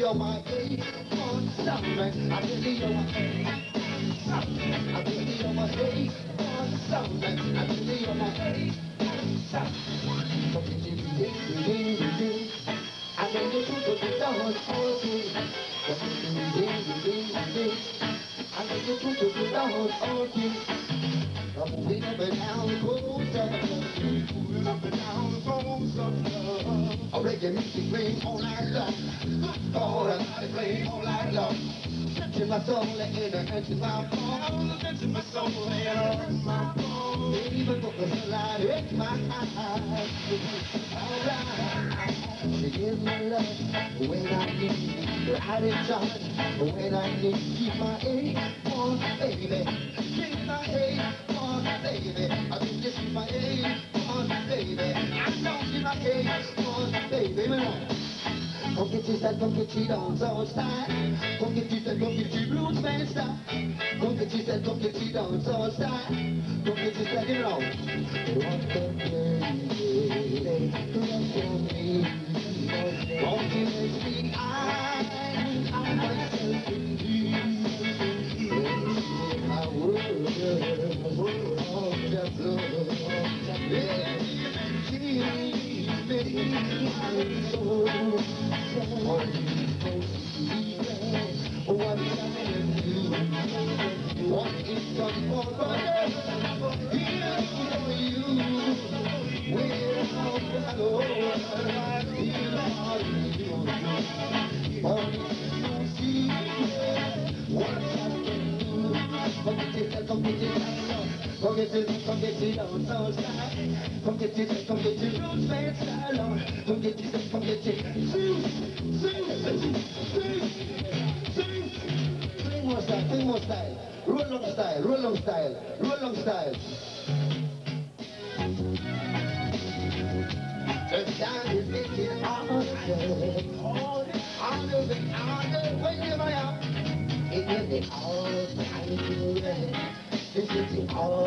you're my A1 sound. I really you're my A1 I really you're my A1 sound. I really you're my A1 sound. So ding ding ding. I know you do the dance all day. So ding ding ding ding. I know you do the dance all day. I'm moving up down. Moving up and down love. Oh, reggae music playing all night long. All night long. Touching my soul and entering my bones. Touching my soul and entering my bones. Even though the light in my eyes. Alright. She gives my love when I need right in time. When I need to keep my A1, baby. Come get yourself, you know. What the baby, what the baby. Won't you let me I, I myself in you. My world, world, just love. Yeah, I'm so Come get it, come get it, come get it, come get it on so side. Come get it, come get it, it, sing, sing, sing, sing. Sing more style, sing more style. Roll long style, roll long style, roll style. The is. When you're my up, it will be all time to rest. It's getting all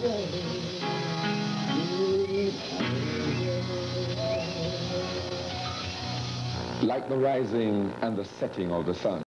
Like the rising and the setting of the sun.